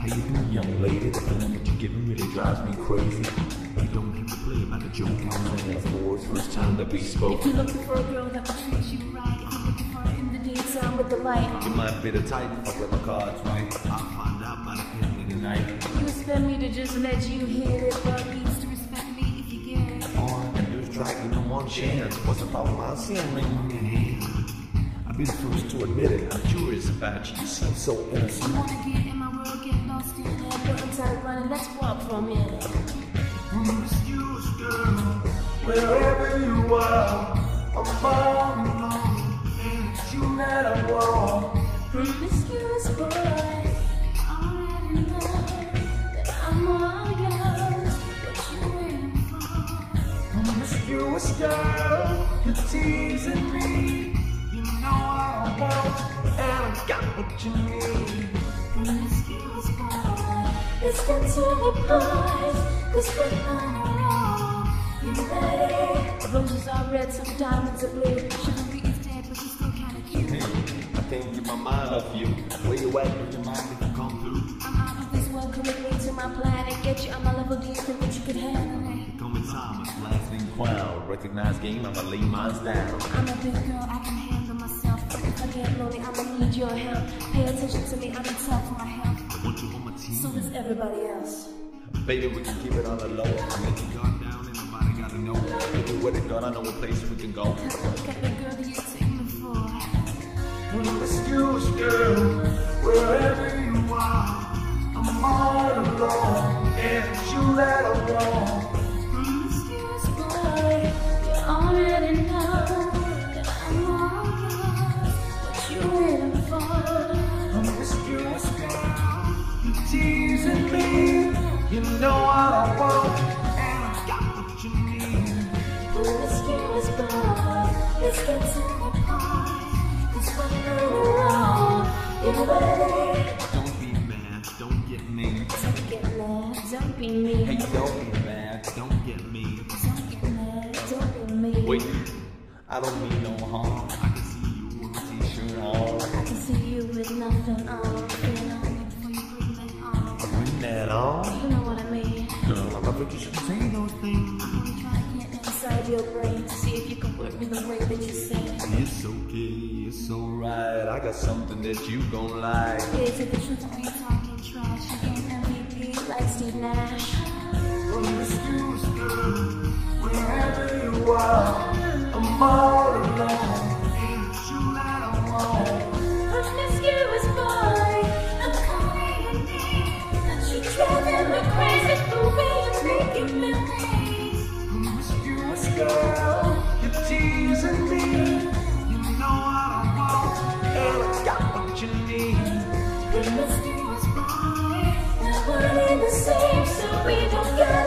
How you doing, young lady? The feeling that you're giving really drives me crazy. You don't have to play about the joke I was in the first time that we spoke. If you're looking for a girl that will treat you right, if you're looking for in the daytime with the light, You might be the type, fuck with my cards right. I'll find out by the end of the night. you expect me to just let you hit it, but needs to respect me if you get it. All I can do is try to give them one chance. What's the problem? I'll see them ring on your hand. I'll be the first to admit it. I'm curious about you. You seem so innocent. Tired of running, let's walk from it. Promiscuous girl, wherever you are, I'm all alone. And it's you that I want. Promiscuous boy, already know that I'm all yours. What you waiting for? Promiscuous girl, you're teasing me. You know I want, and I got what you need. Promiscuous boy, to the point. Cause we're on a roll. You ready? Roses are red, some diamonds are blue. Chivalry is dead, but she's still kinda cute. I can't get my mind off you. Where you at? Where your mind if you come through? I'm out of this world, coming into my planet. Get you on my level, do you think that you could handle it? Coming Thomas, last name Crown. Recognized game, I'ma lay mine down. I'm a big girl, I can handle myself. If I get lonely, I'ma need your help. Pay attention to me, I'm in tough for my health. I want you on my team. So does everybody else. Baby, we can keep it on the low. Let your guard down and nobody gotta know. If you with a gun, I know a place we can go. What kind of girl do you take me for? Promiscuous girl, Wait, I don't mean no harm. I can see you with a t-shirt on. I can see you with nothing on. Feeling on me before you bring that on. Bring that on. You know what I mean? Girl, I think you should say those things. I'm only trying to get inside your brain to see if you can work me the way that you say. It's okay, it's alright. I got something that you gon' like. Is it the truth or you talking trash? You ain't MVP like Steve Nash. Promiscuous girl, you are, I'm all alone. And it's you that I want. Promiscuous boy, I'm calling your name. Don't driving me crazy the way you're making me raise. Promiscuous girl, you're teasing me. You know what I want, and I got what you need. Boy, now we're in the same, so we don't get